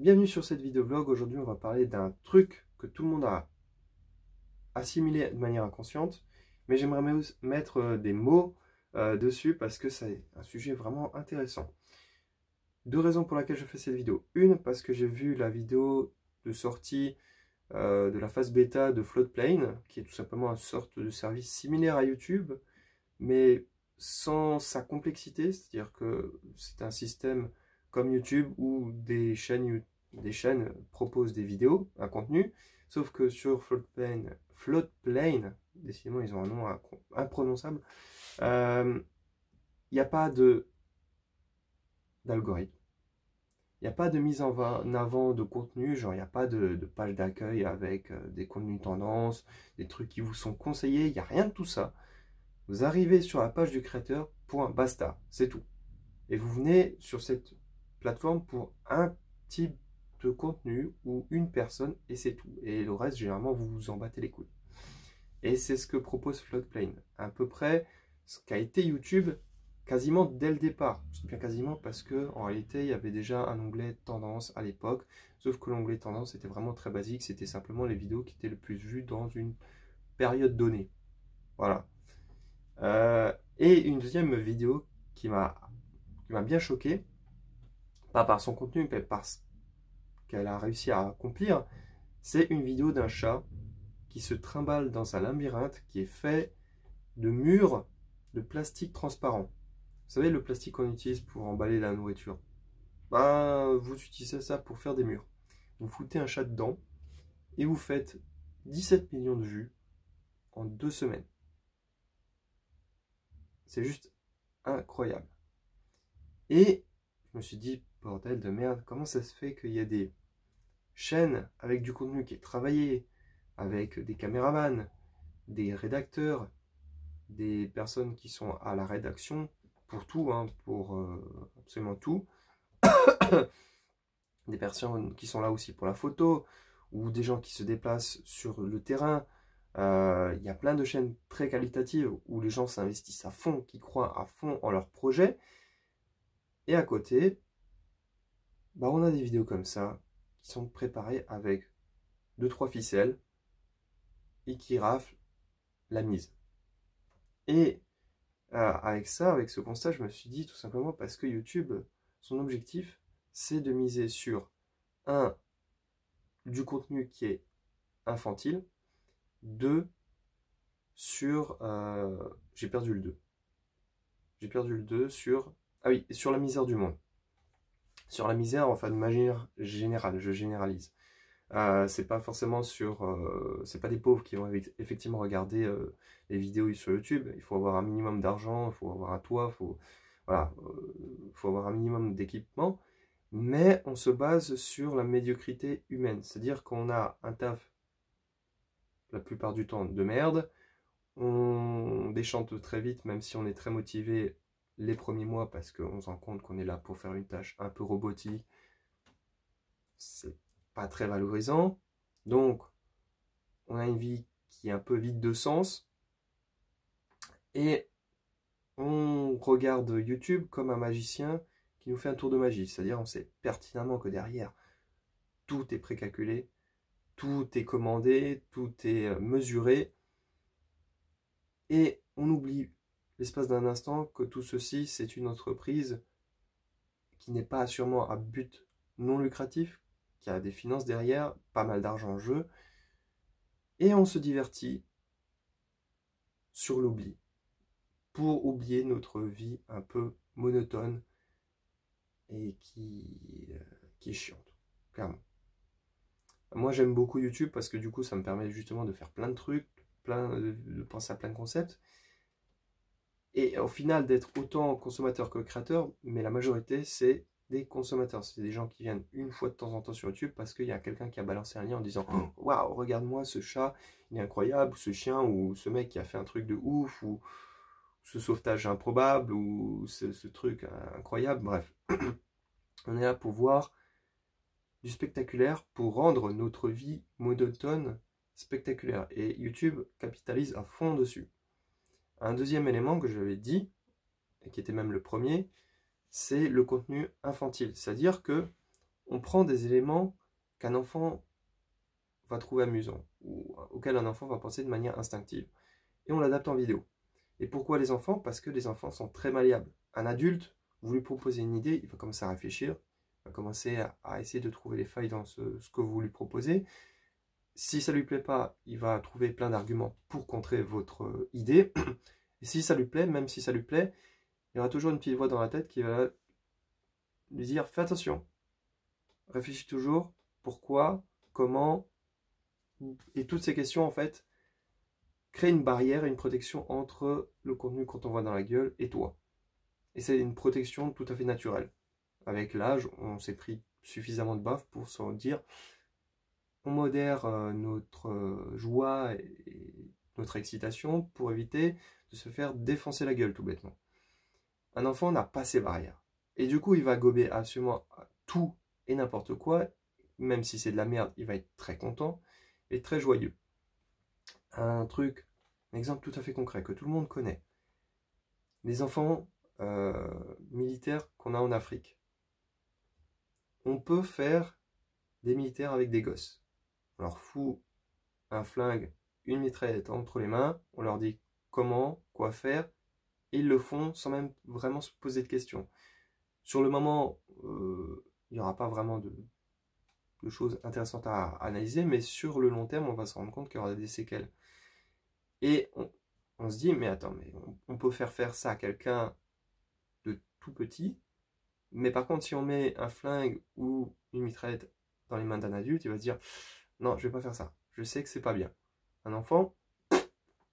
Bienvenue sur cette vidéo vlog. Aujourd'hui, on va parler d'un truc que tout le monde a assimilé de manière inconsciente, mais j'aimerais mettre euh, des mots euh, dessus parce que c'est un sujet vraiment intéressant. Deux raisons pour lesquelles je fais cette vidéo. Une, parce que j'ai vu la vidéo de sortie euh, de la phase bêta de Floatplane, qui est tout simplement une sorte de service similaire à YouTube, mais sans sa complexité, c'est-à-dire que c'est un système comme YouTube où des chaînes, des proposent des vidéos, un contenu, sauf que sur Floatplane, Floatplane décidément ils ont un nom imprononçable, euh, il n'y a pas de d'algorithme. Il n'y a pas de mise en avant de contenu, genre il n'y a pas de, page d'accueil avec euh, des contenus tendances, des trucs qui vous sont conseillés, il n'y a rien de tout ça. Vous arrivez sur la page du créateur, point, basta, c'est tout. Et vous venez sur cette plateforme pour un type de contenu ou une personne et c'est tout. Et le reste, généralement, vous vous en battez les couilles. Et c'est ce que propose Floodplane. À peu près ce qu'a été YouTube quasiment dès le départ. Je dis bien quasiment parce que en réalité, il y avait déjà un onglet tendance à l'époque. Sauf que l'onglet tendance était vraiment très basique. C'était simplement les vidéos qui étaient le plus vues dans une période donnée. Voilà. Euh, et une deuxième vidéo qui m'a bien choqué, pas par son contenu, mais parce qu'elle a réussi à accomplir, c'est une vidéo d'un chat qui se trimballe dans un labyrinthe qui est fait de murs de plastique transparent. Vous savez, le plastique qu'on utilise pour emballer la nourriture. Ben, vous utilisez ça pour faire des murs. Vous foutez un chat dedans et vous faites 17 millions de vues en deux semaines. C'est juste incroyable. Et je me suis dit, bordel de merde, comment ça se fait qu'il y a des chaînes avec du contenu qui est travaillé, avec des caméramans, des rédacteurs, des personnes qui sont à la rédaction, pour tout, hein, pour euh, absolument tout. des personnes qui sont là aussi pour la photo, ou des gens qui se déplacent sur le terrain. Euh, il y a plein de chaînes très qualitatives où les gens s'investissent à fond, qui croient à fond en leur projet. Et à côté, bah on a des vidéos comme ça qui sont préparées avec deux trois ficelles et qui raflent la mise. Et euh, avec ça, avec ce constat, je me suis dit tout simplement parce que YouTube, son objectif, c'est de miser sur un du contenu qui est infantile, deux sur euh, j'ai perdu le 2. J'ai perdu le 2 sur ah oui, sur la misère du monde. Sur la misère, enfin de manière générale, je généralise. Euh, c'est pas forcément sur. Euh, c'est pas des pauvres qui vont effectivement regarder euh, les vidéos sur YouTube. Il faut avoir un minimum d'argent, il faut avoir un toit, faut, voilà, faut avoir un minimum d'équipement. Mais on se base sur la médiocrité humaine. C'est-à-dire qu'on a un taf, la plupart du temps, de merde. On déchante très vite, même si on est très motivé les premiers mois, parce qu'on se rend compte qu'on est là pour faire une tâche un peu robotique. C'est pas très valorisant. Donc, on a une vie qui est un peu vide de sens. Et on regarde YouTube comme un magicien qui nous fait un tour de magie. C'est-à-dire, on sait pertinemment que derrière, tout est précalculé, tout est commandé, tout est euh, mesuré. Et on oublie l'espace d'un instant que tout ceci, c'est une entreprise qui n'est pas sûrement à but non lucratif, qui a des finances derrière, pas mal d'argent en jeu, et on se divertit sur l'oubli, pour oublier notre vie un peu monotone et qui, euh, qui est chiante, clairement. Moi j'aime beaucoup YouTube parce que du coup ça me permet justement de faire plein de trucs, plein de penser à plein de concepts, et au final d'être autant consommateur que créateur, mais la majorité c'est des consommateurs. C'est des gens qui viennent une fois de temps en temps sur YouTube parce qu'il y a quelqu'un qui a balancé un lien en disant mm. Waouh, regarde-moi ce chat, il est incroyable, ou ce chien, ou ce mec qui a fait un truc de ouf, ou ce sauvetage improbable, ou ce, truc incroyable. Bref, on est là pour voir du spectaculaire, pour rendre notre vie monotone spectaculaire. Et YouTube capitalise à fond dessus. Un deuxième élément que j'avais dit, et qui était même le premier, c'est le contenu infantile. C'est-à-dire que on prend des éléments qu'un enfant va trouver amusant ou auquel un enfant va penser de manière instinctive et on l'adapte en vidéo. Et pourquoi les enfants? Parce que les enfants sont très malléables. Un adulte, vous lui proposez une idée, il va commencer à réfléchir, il va commencer à, essayer de trouver les failles dans ce, que vous lui proposez. Si ça lui plaît pas, il va trouver plein d'arguments pour contrer votre idée. Et si ça lui plaît, même si ça lui plaît, il y aura toujours une petite voix dans la tête qui va lui dire fais attention, réfléchis toujours, pourquoi, comment, et toutes ces questions en fait créent une barrière, une protection entre le contenu qu'on t'envoie dans la gueule et toi. Et c'est une protection tout à fait naturelle. Avec l'âge, on s'est pris suffisamment de baffe pour se dire on modère euh, notre euh, joie et notre excitation pour éviter de se faire défoncer la gueule tout bêtement. Un enfant n'a pas ces barrières. Et du coup, il va gober absolument tout et n'importe quoi. Même si c'est de la merde, il va être très content et très joyeux. Un truc, un exemple tout à fait concret que tout le monde connaît. Les enfants euh, militaires qu'on a en Afrique. On peut faire des militaires avec des gosses. On leur fout un flingue, une mitraillette entre les mains, on leur dit comment, quoi faire, et ils le font sans même vraiment se poser de questions. Sur le moment, euh, il n'y aura pas vraiment de, choses intéressantes à analyser, mais sur le long terme, on va se rendre compte qu'il y aura des séquelles. Et on, se dit, mais attends, mais on, peut faire faire ça à quelqu'un de tout petit, mais par contre, si on met un flingue ou une mitraillette dans les mains d'un adulte, il va se dire, non, je vais pas faire ça. Je sais que c'est pas bien. Un enfant,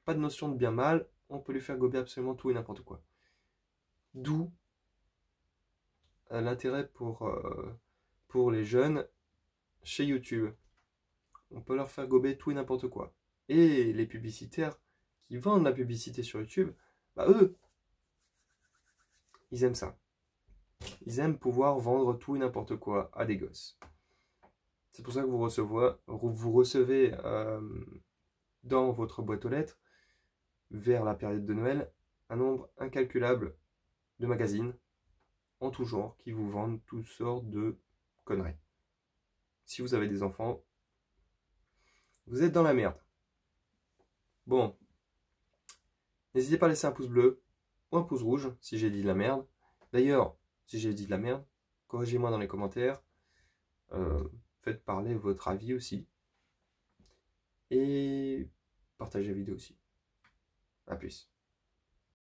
pas de notion de bien mal, on peut lui faire gober absolument tout et n'importe quoi. D'où euh, l'intérêt pour, euh, pour les jeunes chez YouTube. On peut leur faire gober tout et n'importe quoi. Et les publicitaires qui vendent la publicité sur YouTube, bah eux, ils aiment ça. Ils aiment pouvoir vendre tout et n'importe quoi à des gosses. C'est pour ça que vous recevez, vous recevez euh, dans votre boîte aux lettres, vers la période de Noël, un nombre incalculable de magazines en tout genre qui vous vendent toutes sortes de conneries. Si vous avez des enfants, vous êtes dans la merde. Bon, n'hésitez pas à laisser un pouce bleu ou un pouce rouge si j'ai dit de la merde. D'ailleurs, si j'ai dit de la merde, corrigez-moi dans les commentaires. Euh, faites parler votre avis aussi. Et partagez la vidéo aussi. A plus.